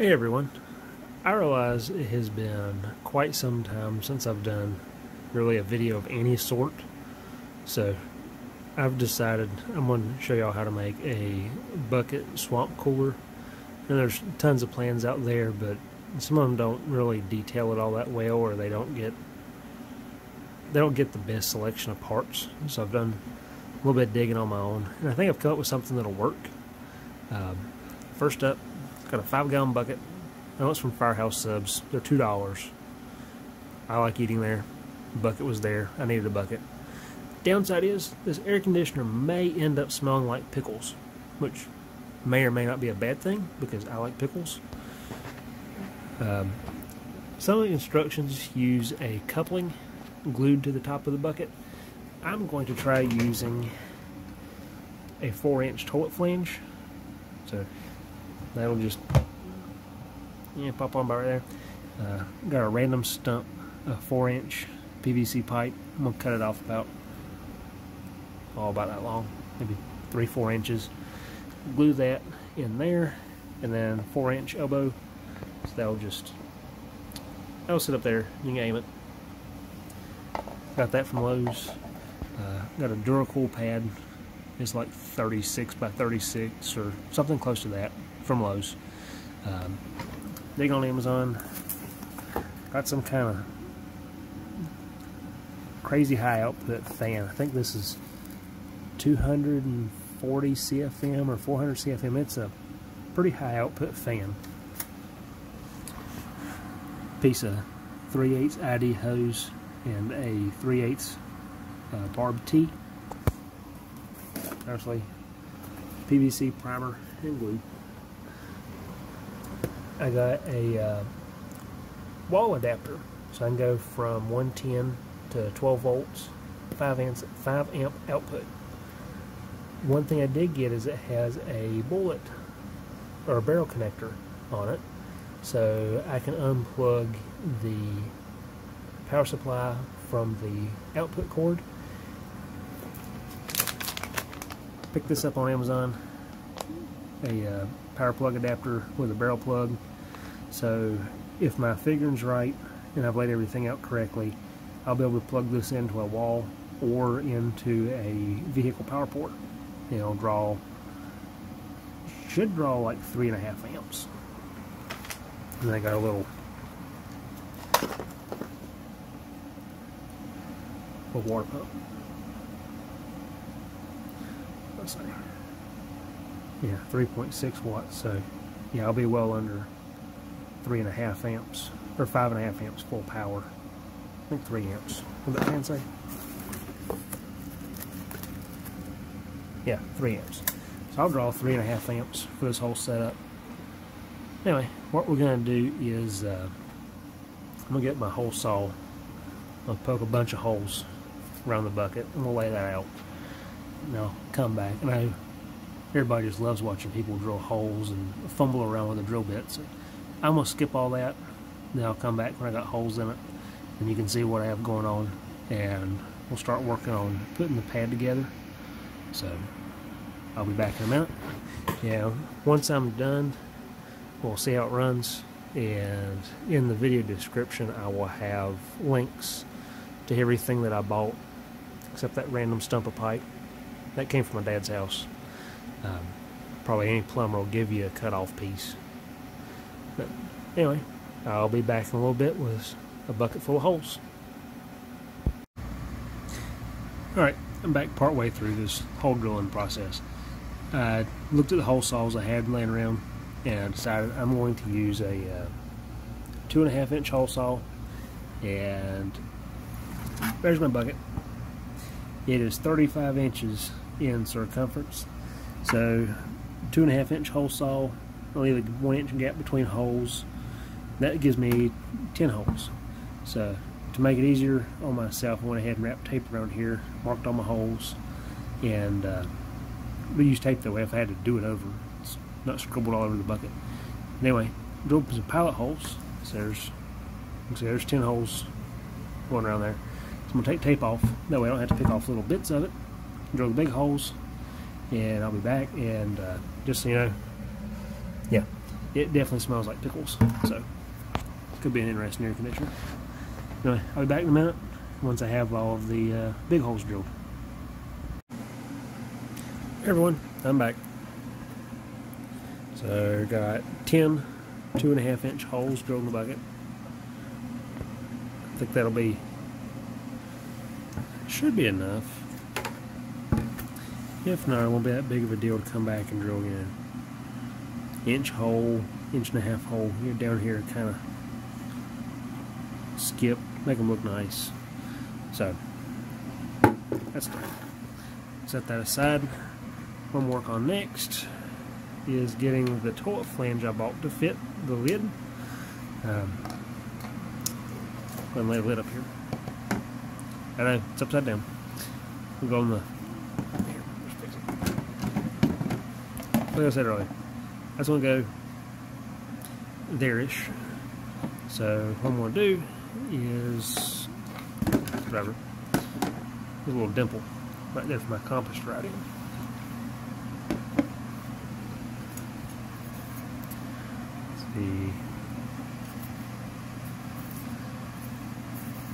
Hey everyone. I realize it has been quite some time since I've done really a video of any sort. So I've decided I'm going to show y'all how to make a bucket swamp cooler. And there's tons of plans out there, but some of them don't really detail it all that well or they don't get they don't get the best selection of parts. So I've done a little bit of digging on my own. And I think I've come up with something that'll work. Um, first up, Got a five gallon bucket. I know it's from Firehouse Subs. They're two dollars. I like eating there. Bucket was there. I needed a bucket. Downside is this air conditioner may end up smelling like pickles, which may or may not be a bad thing because I like pickles. Um, some of the instructions use a coupling glued to the top of the bucket. I'm going to try using a 4 inch toilet flange. So that'll just yeah pop on by right there. Uh, got a random stump, a four inch PVC pipe. I'm gonna cut it off about all oh, about that long, maybe three four inches. Glue that in there, and then four inch elbow. So that'll just that'll sit up there. You can aim it. Got that from Lowe's. Uh, got a Duracool pad. It's like 36 by 36 or something close to that from Lowe's. Um, dig on Amazon. Got some kind of crazy high output fan. I think this is 240 CFM or 400 CFM. It's a pretty high output fan. Piece of 3 8 ID hose and a 3 8 uh, barb tee. Obviously, PVC primer and glue. I got a uh, wall adapter, so I can go from 110 to 12 volts, 5 amps, 5 amp output. One thing I did get is it has a bullet or a barrel connector on it, so I can unplug the power supply from the output cord. Picked this up on Amazon, a uh, power plug adapter with a barrel plug so if my figuring's right and I've laid everything out correctly, I'll be able to plug this into a wall or into a vehicle power port. It'll draw, should draw like three and a half amps. And I got a little, a water pump. Let's see. Yeah, 3.6 watts, so yeah, I'll be well under three and a half amps or five and a half amps full power. I think three amps. What did that fan say? Yeah, three amps. So I'll draw three and a half amps for this whole setup. Anyway, what we're going to do is uh, I'm going to get my hole saw. I'll poke a bunch of holes around the bucket and we'll lay that out. And I'll come back. And I, everybody just loves watching people drill holes and fumble around with the drill bits. I'm going to skip all that. Then I'll come back when I got holes in it. And you can see what I have going on. And we'll start working on putting the pad together. So I'll be back in a minute. Yeah, once I'm done, we'll see how it runs. And in the video description, I will have links to everything that I bought, except that random stump of pipe. That came from my dad's house. Um, probably any plumber will give you a cut off piece but anyway, I'll be back in a little bit with a bucket full of holes. Alright, I'm back partway through this hole drilling process. I looked at the hole saws I had laying around and I decided I'm going to use a uh, two and a half inch hole saw and there's my bucket. It is 35 inches in circumference. So two and a half inch hole saw I'll leave a one inch gap between holes. That gives me 10 holes. So to make it easier on myself, I went ahead and wrapped tape around here, marked all my holes, and uh, we use tape that way if I had to do it over. It's not scribbled all over the bucket. Anyway, drilled some pilot holes. So there's, see, there's 10 holes going around there. So I'm going to take tape off. That way I don't have to pick off little bits of it. Drill the big holes, and I'll be back. And uh, just so you know, yeah. it definitely smells like pickles. So could be an interesting air conditioner. Anyway, I'll be back in a minute once I have all of the uh, big holes drilled. Hey everyone, I'm back. So got 10 two and a half inch holes drilled in the bucket. I think that'll be should be enough. If not, it won't be that big of a deal to come back and drill again. Inch hole, inch and a half hole here down here kind of skip, make them look nice. So, that's done. Set that aside. What I'm work on next is getting the toilet flange I bought to fit the lid. Um, I'm lay the lid up here. I know, it's upside down. We'll go on the. Like I said earlier, Just want to go there-ish. So what I'm going to do is whatever. A little dimple right there for my compass in. see. You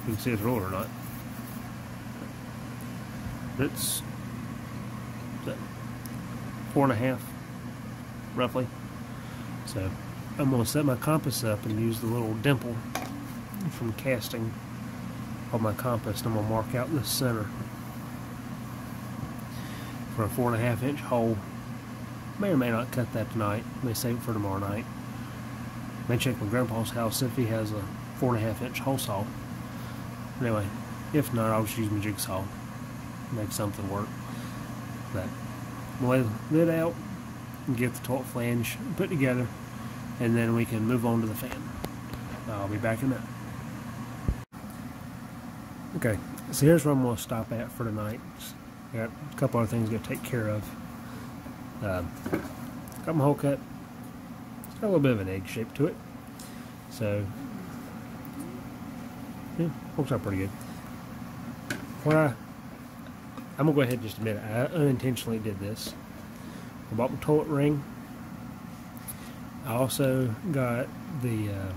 can see it's rolling or not. It's four and a half, roughly. So I'm going to set my compass up and use the little dimple from casting on my compass. I'm going to mark out the center for a four and a half inch hole. May or may not cut that tonight. May save it for tomorrow night. May check my grandpa's house if he has a four and a half inch hole saw. Anyway, if not, I'll just use my jigsaw. Make something work. But lay lid out and get the torque flange put together and then we can move on to the fan. I'll be back in a minute. Okay, so here's where I'm going to stop at for tonight. Got a couple other things to take care of. Uh, got my hole cut it's got a little bit of an egg shape to it. So, yeah, works out pretty good. What I, I'm going to go ahead and just admit it, I unintentionally did this. I bought my toilet ring. I also got the uh,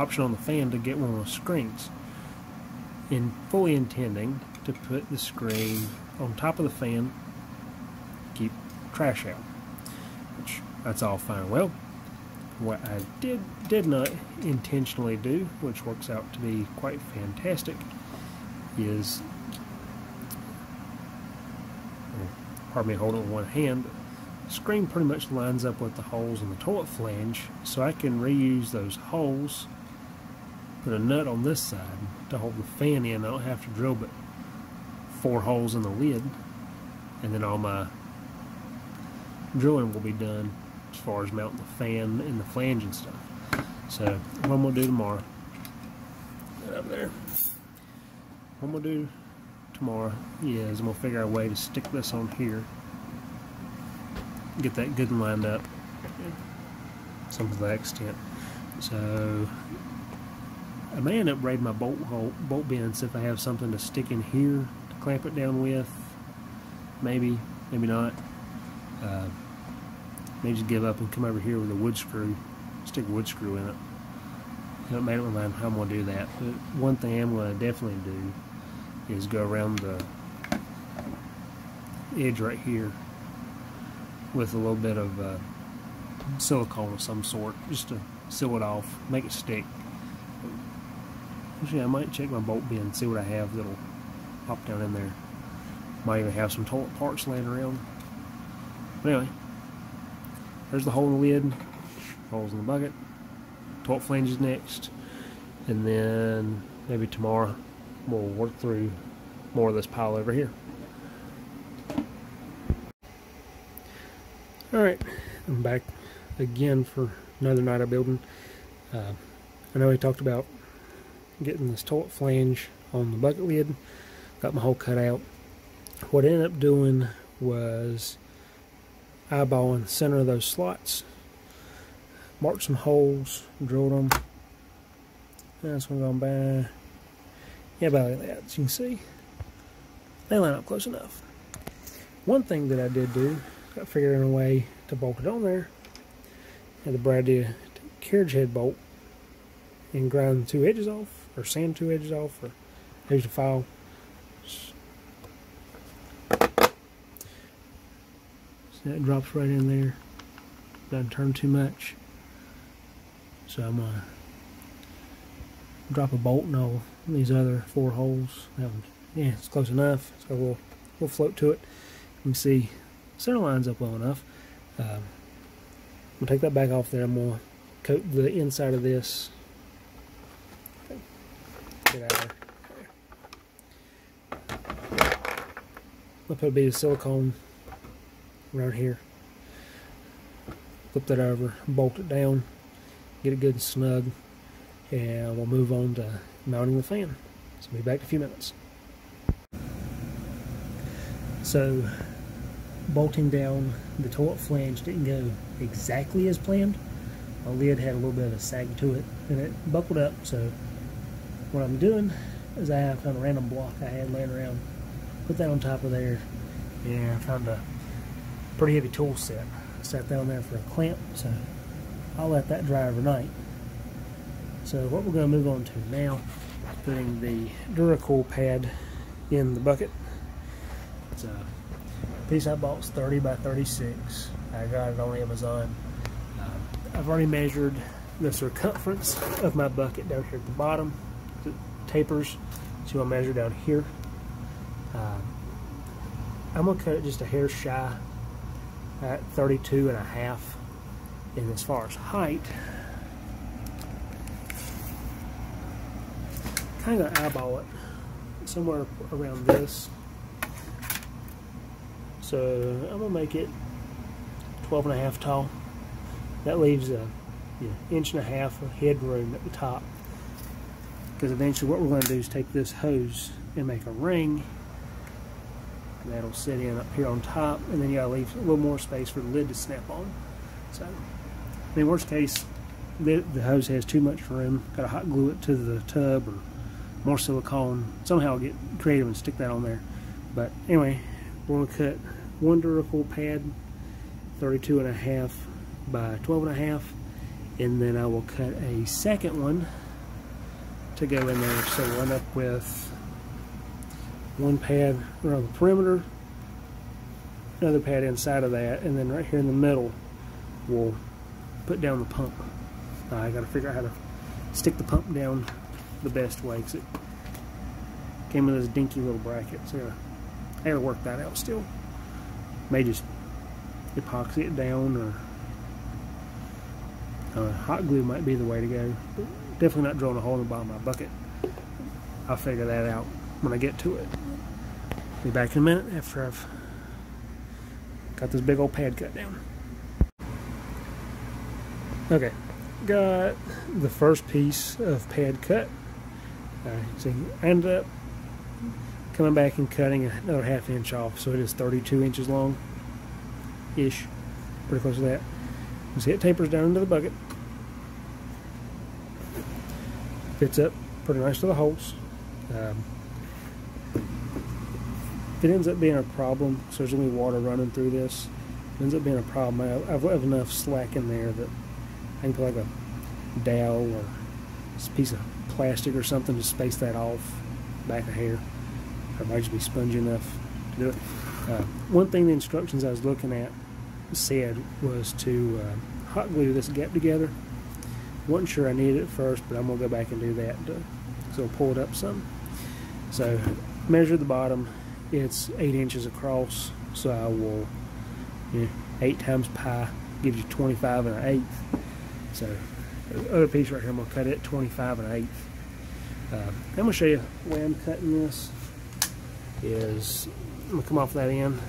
option on the fan to get one of those screens. In fully intending to put the screen on top of the fan, to keep trash out. Which that's all fine well what I did did not intentionally do, which works out to be quite fantastic, is pardon me holding it with one hand, screen pretty much lines up with the holes in the toilet flange, so I can reuse those holes, put a nut on this side to hold the fan in. I don't have to drill but four holes in the lid, and then all my drilling will be done as far as mounting the fan and the flange and stuff. So what I'm to do tomorrow, right up there, what I'm to do tomorrow is I'm to figure out a way to stick this on here, get that good and lined up, some to that extent. So I may end up braiding my bolt hole, bolt bends if I have something to stick in here to clamp it down with. Maybe, maybe not. Uh, may just give up and come over here with a wood screw, stick a wood screw in it. I made up my mind how I'm going to do that, but one thing I'm going to definitely do is go around the edge right here with a little bit of uh, silicone of some sort, just to seal it off, make it stick. Actually, I might check my bolt bin, see what I have that'll pop down in there. Might even have some toilet parts laying around. But anyway, there's the hole in the lid, holes in the bucket, flange flanges next, and then maybe tomorrow we'll work through more of this pile over here. Alright, I'm back again for another night of building. Uh, I know we talked about getting this toilet flange on the bucket lid, got my hole cut out. What I ended up doing was eyeballing the center of those slots. Marked some holes, drilled them. That's one going by. Yeah, about like that. As you can see, they line up close enough. One thing that I did do, I figured out a way to bolt it on there, and the Bradley carriage head bolt and grind the two edges off, or sand two edges off, or use a file. So that drops right in there. Doesn't turn too much. So I'm gonna drop a bolt in all these other four holes. yeah, it's close enough. So we'll we'll float to it. Can see center lines up well enough. Um, I'm gonna take that back off there. I'm gonna coat the inside of this. Get out of there. I'll put a bit of silicone around here. Flip that over, bolt it down, get it good and snug, and we'll move on to mounting the fan. So we'll be back in a few minutes. So bolting down the toilet flange didn't go exactly as planned. My lid had a little bit of a sag to it and it buckled up so what I'm doing is I found a random block I had laying around put that on top of there and I found a pretty heavy tool set. I sat down there for a clamp so I'll let that dry overnight. So what we're going to move on to now is putting the Duracool pad in the bucket. It's a piece I bought is 30 by 36. I got it on Amazon. Uh, I've already measured the circumference of my bucket down here at the bottom. The tapers, so I'll measure down here. Uh, I'm to cut it just a hair shy at 32 and a half. And as far as height, kind of eyeball it somewhere around this so I'm to make it 12 and a half tall. That leaves a you know, inch and a half of headroom at the top. Because eventually what we're going to do is take this hose and make a ring. And that'll sit in up here on top. And then you got to leave a little more space for the lid to snap on. So, in worst case, the, the hose has too much room. Got to hot glue it to the tub or more silicone. Somehow get creative and stick that on there. But anyway, we're to cut Duracool pad 32 and a half by 12 and a half. And then I will cut a second one to go in there. So we'll end up with one pad around the perimeter another pad inside of that and then right here in the middle we'll put down the pump. Uh, I gotta figure out how to stick the pump down the best way because it came with this dinky little bracket. So I gotta work that out still may just epoxy it down or uh, hot glue might be the way to go. But definitely not drilling a hole in the bottom of my bucket. I'll figure that out when I get to it. Be back in a minute after I've got this big old pad cut down. Okay, got the first piece of pad cut. Uh, so I ended up coming back and cutting another half inch off so it is 32 inches long ish pretty close to that. You see it tapers down into the bucket. Fits up pretty nice to the holes. Um, if it ends up being a problem so there's be water running through this. It ends up being a problem. I have enough slack in there that I can put like a dowel or a piece of plastic or something to space that off back a hair or might just be spongy enough to do it. Uh, one thing the instructions I was looking at said was to uh, hot glue this gap together. Wasn't sure I needed it first, but I'm gonna go back and do that. To, so I'll pull it up some. So measure the bottom. It's eight inches across. So I will, you know, eight times pi gives you 25 and an eighth. So the other piece right here, I'm gonna cut it 25 and an eighth. Uh, I'm gonna show you the way I'm cutting this is I'm going to come off that end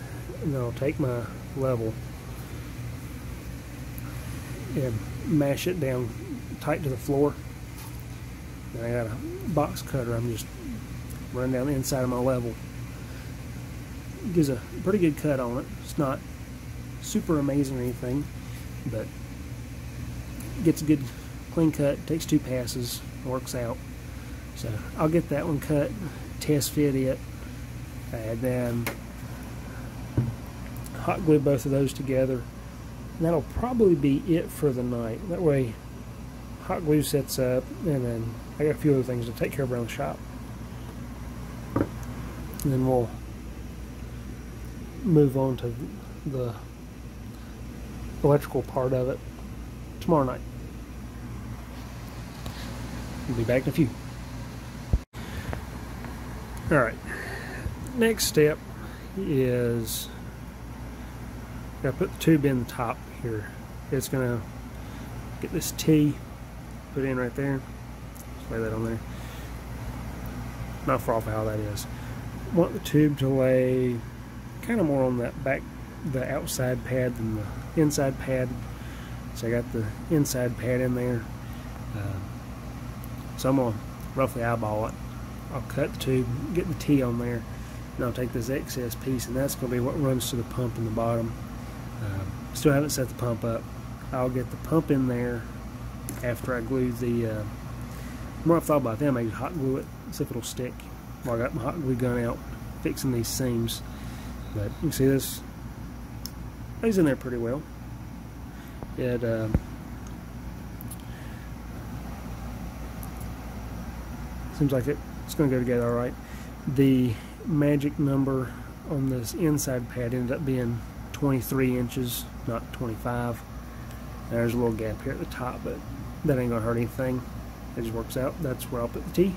and then I'll take my level and mash it down tight to the floor. And I got a box cutter. I'm just running down the inside of my level. Gives a pretty good cut on it. It's not super amazing or anything, but gets a good clean cut. Takes two passes. Works out. So I'll get that one cut, test fit it, and then hot glue both of those together And that'll probably be it for the night. That way, hot glue sets up, and then I got a few other things to take care of around the shop. And then we'll move on to the electrical part of it tomorrow night. We'll be back in a few. Alright, next step is I put the tube in the top here. It's gonna get this T put in right there. Just lay that on there. Not far off how that is. Want the tube to lay kind of more on that back, the outside pad than the inside pad. So I got the inside pad in there. Uh, so I'm gonna roughly eyeball it. I'll cut the tube, get the T on there, and I'll take this excess piece, and that's gonna be what runs to the pump in the bottom. Uh, still haven't set the pump up. I'll get the pump in there after I glue the. Uh, more I've thought about that, maybe hot glue it, see if it'll stick. While I got my hot glue gun out, fixing these seams. But you can see this lays in there pretty well. It uh, seems like it, it's going to go together all right. The magic number on this inside pad ended up being 23 inches, not 25. There's a little gap here at the top, but that ain't to hurt anything. It just works out. That's where I'll put the T,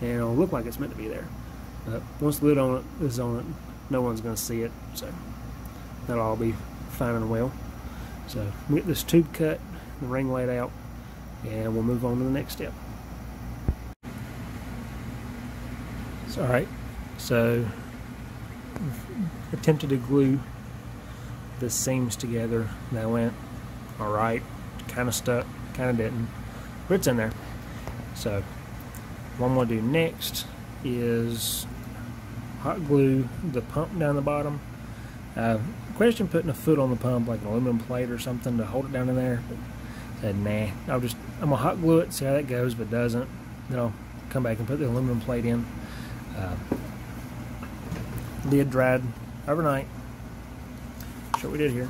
and it'll look like it's meant to be there. But once the lid on it is on it, no one's to see it, so that'll all be fine and well. So we get this tube cut, the ring laid out, and we'll move on to the next step. all right, so i attempted to glue the seams together. That went all right, kind of stuck, kind of didn't, but it's in there. So what I'm going to do next is hot glue the pump down the bottom. Uh, question putting a foot on the pump, like an aluminum plate or something to hold it down in there. But said, nah, I'll just, I'm gonna hot glue it, see how that goes, but doesn't. Then I'll come back and put the aluminum plate in. Uh, lid dried overnight. That's what we did here.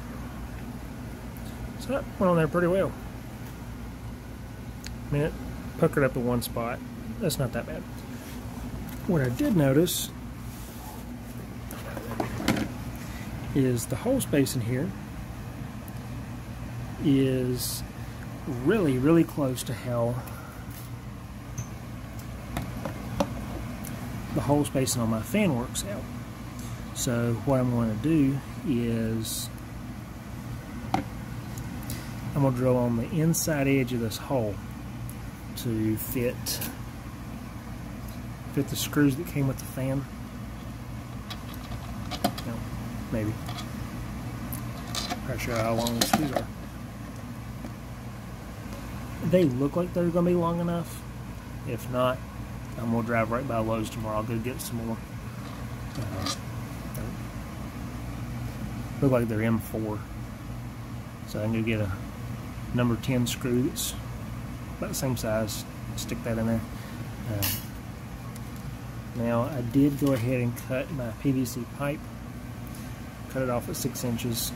So that went on there pretty well. I mean, it puckered up in one spot. That's not that bad. What I did notice is the hole space in here is really, really close to how the hole spacing on my fan works out. So what I'm going to do is I'm going to drill on the inside edge of this hole to fit fit the screws that came with the fan. No, maybe. Not sure how long the screws are. They look like they're going to be long enough. If not, I'm going to drive right by Lowe's tomorrow. I'll go get some more. Uh, look like they're M4. So I'm to get a number 10 screw that's about the same size. Stick that in there. Uh, now I did go ahead and cut my PVC pipe. Cut it off at 6 inches.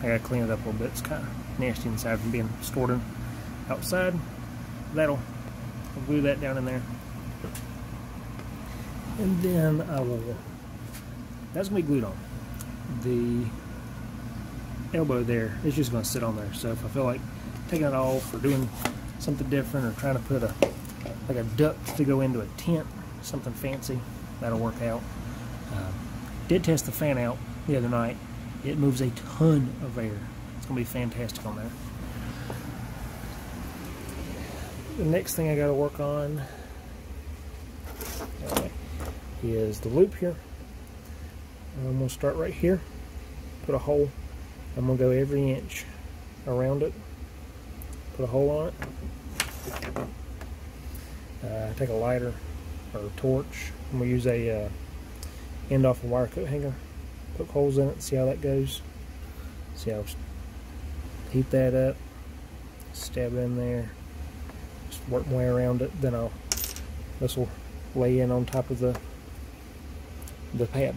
I gotta clean it up a little bit. It's kind of nasty inside from being stored in outside. That'll I'll glue that down in there. And then I will, that's gonna be glued on. The elbow there, it's just gonna sit on there. So if I feel like taking it off or doing something different or trying to put a like a duct to go into a tent, something fancy, that'll work out. Uh, did test the fan out the other night. It moves a ton of air. It's going to be fantastic on there. The next thing I got to work on is the loop here. I'm going to start right here, put a hole. I'm to go every inch around it, put a hole on it. Uh, take a lighter or a torch, and we use a uh, end off a wire coat hanger, poke holes in it, see how that goes. See how heat that up, stab in there, just work my way around it. Then I'll this will lay in on top of the the pad.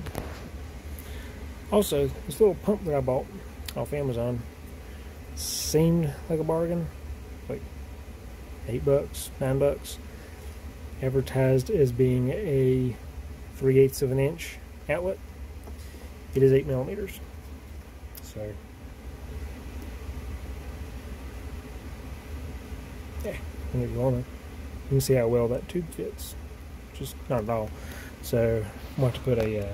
Also, this little pump that I bought off Amazon, seemed like a bargain, like eight bucks, nine bucks. Advertised as being a three eighths of an inch outlet. It is eight millimeters. So yeah, if you want to, you can see how well that tube fits. Just not at all. So I'm going to put a uh,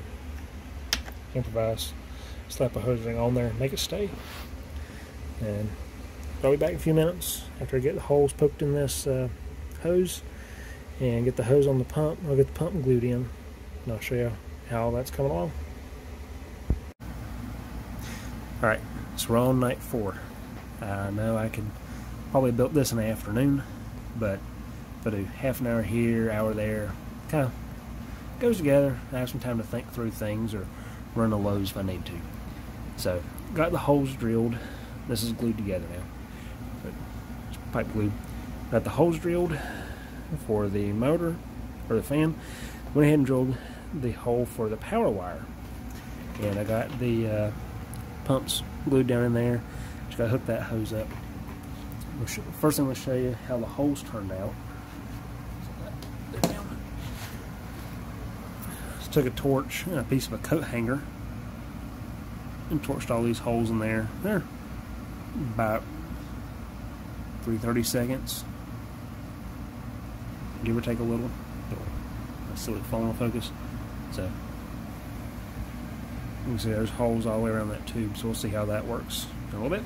improvise slap a hose ring on there, and make it stay. And I'll be back in a few minutes after I get the holes poked in this uh, hose and get the hose on the pump. I'll get the pump glued in and I'll show you how that's coming along. Alright, so we're on night four. I know I could probably built this in the afternoon, but if I do half an hour here, hour there, kind of goes together. I have some time to think through things or run the Lowe's if I need to. So, got the holes drilled. This is glued together now. pipe glue. Got the holes drilled for the motor or the fan. Went ahead and drilled the hole for the power wire. And I got the uh, pumps glued down in there. Just got to hook that hose up. First, I'm to show you how the holes turned out. Just took a torch and a piece of a coat hanger and torched all these holes in there. They're about 330 seconds, give or take a little. A silly phone focus. So you can see there's holes all the way around that tube, so we'll see how that works a little bit.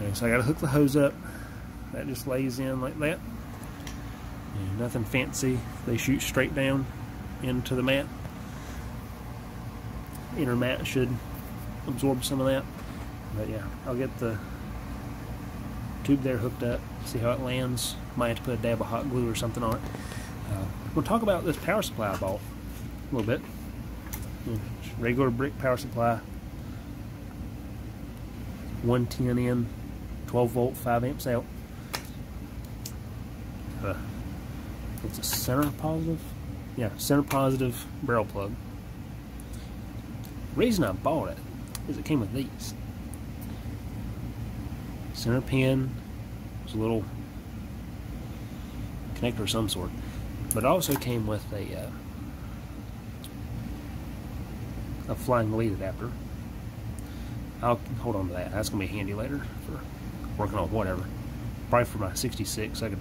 And so I got to hook the hose up. That just lays in like that. Nothing fancy. They shoot straight down into the mat. Inner mat should absorb some of that. But yeah, I'll get the tube there hooked up, see how it lands. Might have to put a dab of hot glue or something on it. Uh, we'll talk about this power supply I bought a little bit. Regular brick power supply, 110 in, 12 volt, 5 amps out. Uh, it's a center positive? Yeah, center positive barrel plug. The reason I bought it it came with these. Center pin, was a little connector of some sort, but also came with a uh, a flying lead adapter. I'll hold on to that. That's gonna be handy later for working on whatever. Probably for my 66, I could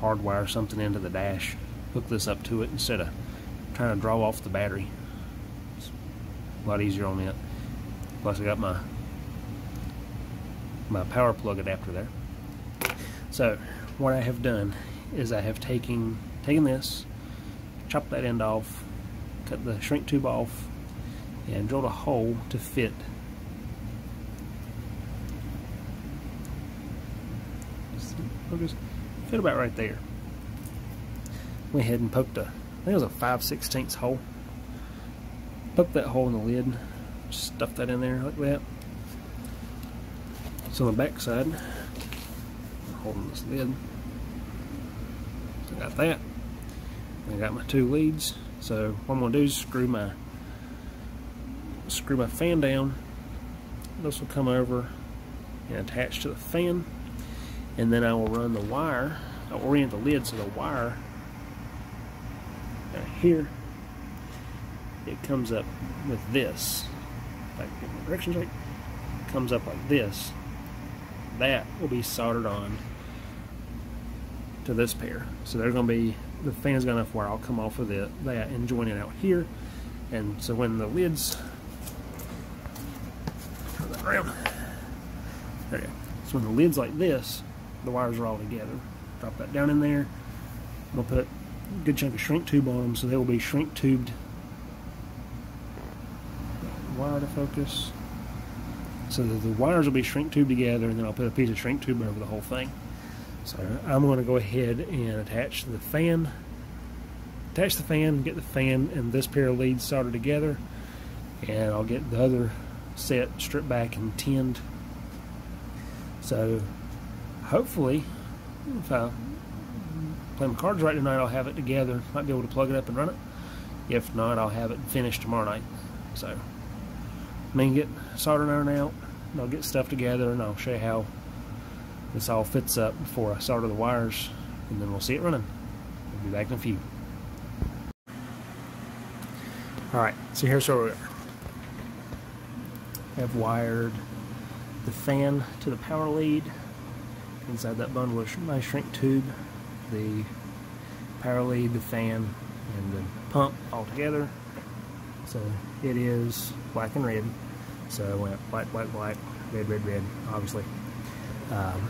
hardwire something into the dash, hook this up to it instead of trying to draw off the battery. It's a lot easier on it. Plus I got my my power plug adapter there. So what I have done is I have taken taken this, chopped that end off, cut the shrink tube off, and drilled a hole to fit just fit about right there. Went ahead and poked a, I think it was a 5 16 hole. Poked that hole in the lid, stuff that in there like that. So on the back side, holding this lid. So I got that. I got my two leads. So what I'm gonna do is screw my screw my fan down. This will come over and attach to the fan. And then I will run the wire, I'll orient the lid so the wire here, it comes up with this if I can get my directions right, comes up like this, that will be soldered on to this pair. So they're going to be, the fan's got enough wire, I'll come off of the, that and join it out here. And so when the lids, turn that around, there you go. So when the lid's like this, the wires are all together. Drop that down in there. I'm put a good chunk of shrink tube on them so they will be shrink tubed wire to focus. So the, the wires will be shrink tube together and then I'll put a piece of shrink tube over the whole thing. So I'm going to go ahead and attach the fan. Attach the fan, get the fan and this pair of leads soldered together. And I'll get the other set stripped back and tinned. So hopefully, if I play my cards right tonight, I'll have it together. Might be able to plug it up and run it. If not, I'll have it finished tomorrow night. So, I mean, get soldering iron out, and I'll get stuff together and I'll show you how this all fits up before I solder the wires and then we'll see it running. We'll be back in a few. Alright, so here's where we are. I've wired the fan to the power lead. Inside that bundle is my shrink tube, the power lead, the fan, and the pump all together. So it is black and red. So I went white, white, white, red, red, red, obviously. Um,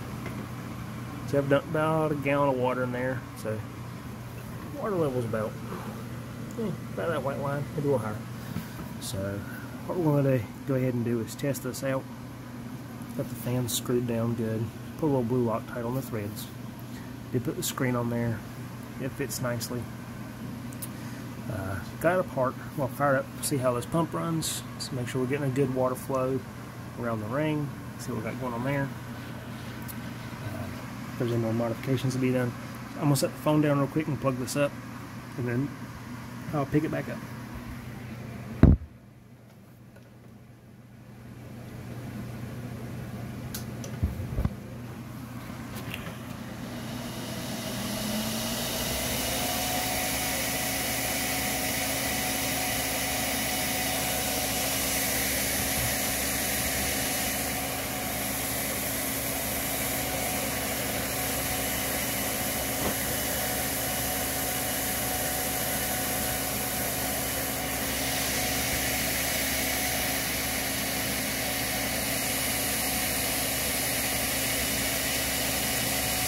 so I've done about a gallon of water in there. So water level's about, eh, about that white line, maybe a little higher. So what we're going to go ahead and do is test this out. Got the fans screwed down good. Put a little blue Loctite on the threads. Did put the screen on there. It fits nicely. Uh, got it apart. We'll fire up, see how this pump runs. So make sure we're getting a good water flow around the ring. See what we got going on there. Uh, if there's any more modifications to be done. I'm to set the phone down real quick and plug this up. And then I'll pick it back up.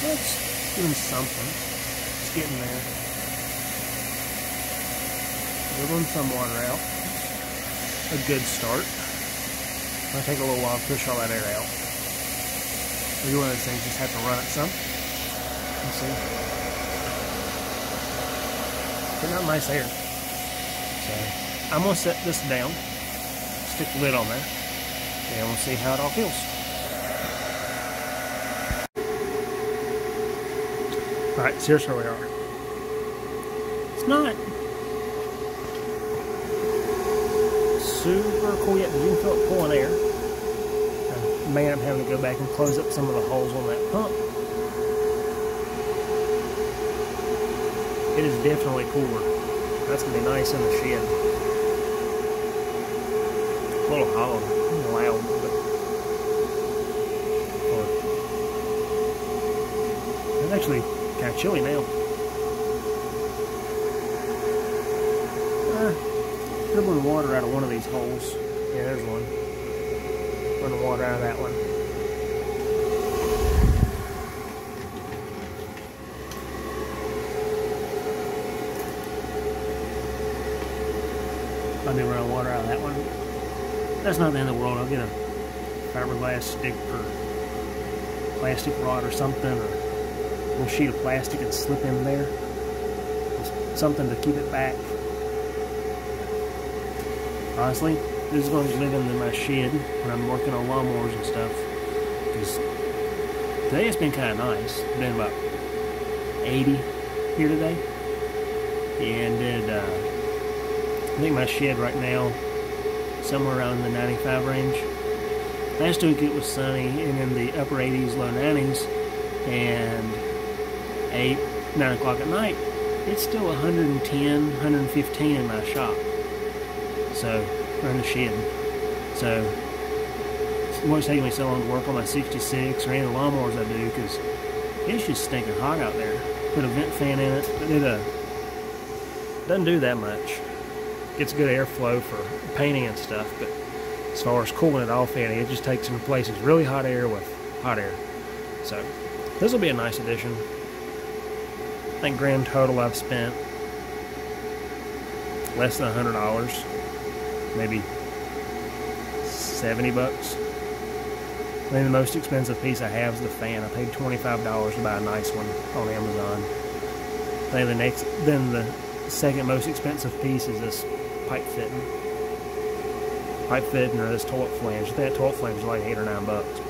it's doing something. It's getting there. Dribbling some water out. A good start. It'll take a little while to push all that air out. Maybe one of those things, just have to run it some. Let's see. Putting out nice air. So, I'm to set this down. Stick the lid on there. And we'll see how it all feels. Here's where we are. It's not super cool yet, but you can feel it pulling air. Uh, man, I may end up having to go back and close up some of the holes on that pump. It is definitely cooler. That's going to be nice in the shed. A little hollow, loud, but actually of chilly now. Uh, dribbling water out of one of these holes. Yeah, there's one. Running water out of that one. Been running water out of that one. That's not the end of the world. I'll get a fiberglass stick or plastic rod or something or little sheet of plastic and slip in there. Something to keep it back. Honestly, this is going to live in my shed when I'm working on lawnmowers and stuff. Because today it's been kind of nice. It's been about 80 here today. And it, uh, I think my shed right now somewhere around the 95 range. Last week it was sunny and in the upper 80s, low 90s. And 8, 9 o'clock at night, it's still 110, 115 in my shop. So, or in the shed. So, what's taking me so long to work on my 66 or any of the lawnmowers I do because it's just stinking hot out there. Put a vent fan in it, it uh, doesn't do that much. Gets good airflow for painting and stuff, but as far as cooling it off any, it just takes and replaces really hot air with hot air. So, this will be a nice addition. I think grand total I've spent less than a hundred dollars, maybe seventy bucks. I think the most expensive piece I have is the fan. I paid twenty-five dollars to buy a nice one on Amazon. I think the next, then the second most expensive piece is this pipe fitting. Pipe fitting or this toilet flange. I think that toilet flange is like eight or nine bucks.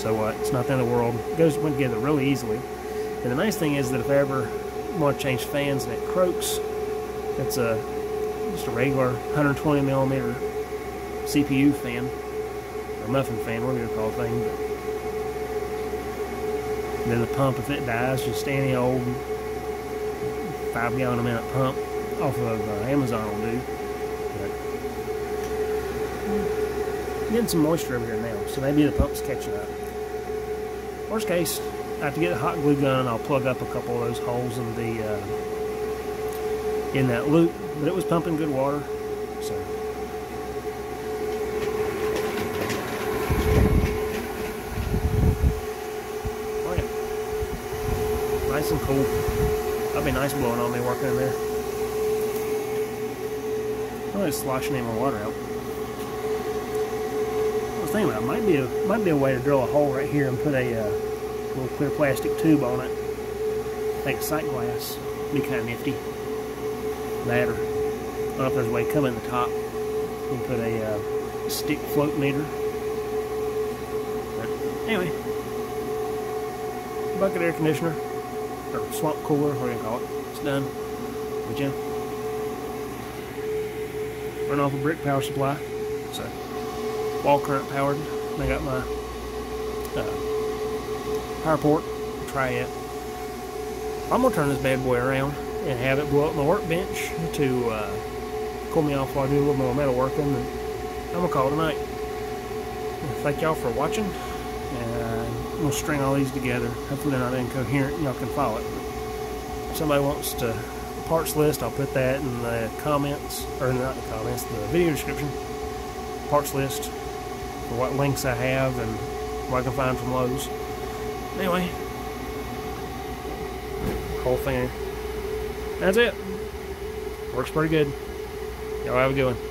So what? Uh, it's not the end of the world. It goes went together really easily. And the nice thing is that if I ever want to change fans and it croaks, it's a just a regular 120 millimeter CPU fan. or muffin fan, whatever you call the thing. But then the pump, if it dies, just any old five gallon a minute pump off of uh, Amazon will do. But getting some moisture over here now, so maybe the pump's catching up. Worst case, I have to get a hot glue gun and I'll plug up a couple of those holes in the uh, in that loop. But it was pumping good water, so. Oh nice and cool. That'd be nice blowing on me working in there. Oh, it's sloshing any more water out. I was thinking about it. might be a might be a way to drill a hole right here and put a uh, little clear plastic tube on it. Like sight glass. Be kind of nifty. That or I don't know if there's a way to come in the top and put a uh, stick float meter. But anyway, bucket air conditioner or swamp cooler, what do you call it? It's done. Would you? Run off a brick power supply. So wall current powered. I got my power port. Try it. I'm gonna turn this bad boy around and have it blow up my workbench to uh, cool me off while I do a little more metal working. And I'm gonna call it a night. Thank y'all for watching. And we'll string all these together. Hopefully they're not incoherent. Y'all can follow it. If somebody wants to parts list, I'll put that in the comments, or not the comments, the video description. Parts list for what links I have and what I can find from Lowe's. Anyway, whole thing. That's it. Works pretty good. Y'all have a good one.